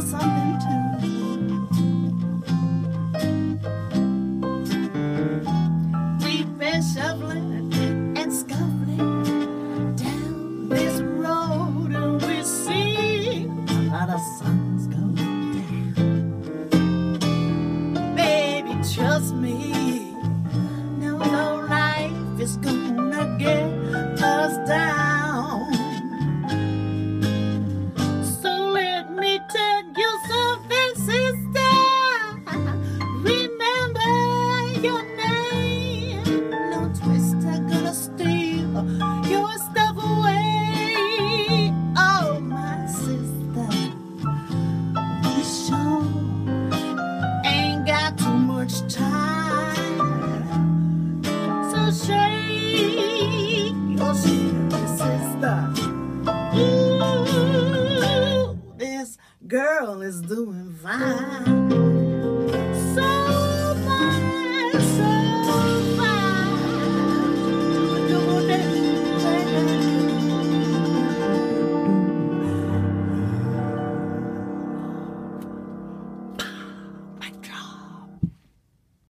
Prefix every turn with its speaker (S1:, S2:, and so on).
S1: something too. We've been shoveling and down this road, and we see a lot of suns go down. Baby, trust me. No, life is gonna get us down. Girl is doing fine.